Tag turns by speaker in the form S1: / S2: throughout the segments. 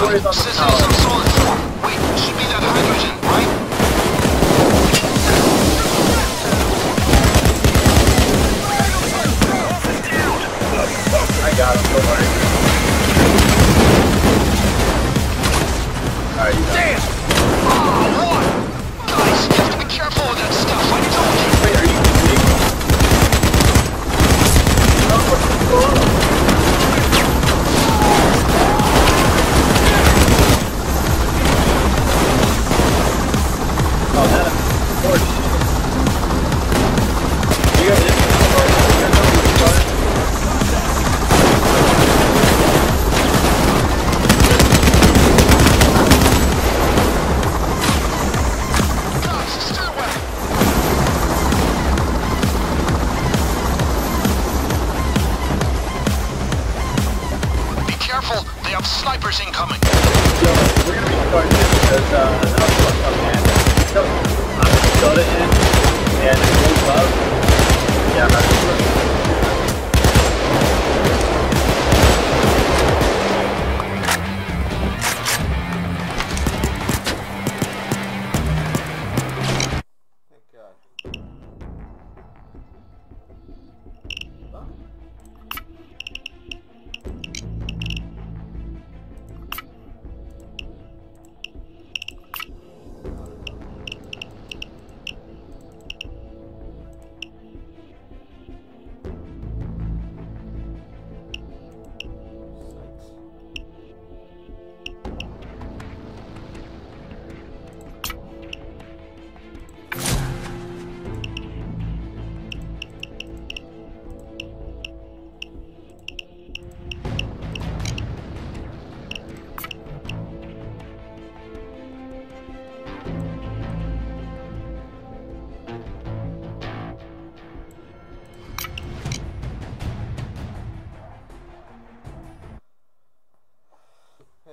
S1: Wait, should be that hydrogen, right?
S2: I got him,
S1: have snipers incoming.
S2: We're gonna restart this because uh, fucked up, man. I'm gonna go to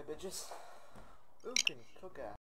S3: bitches. Ooh, can cook out.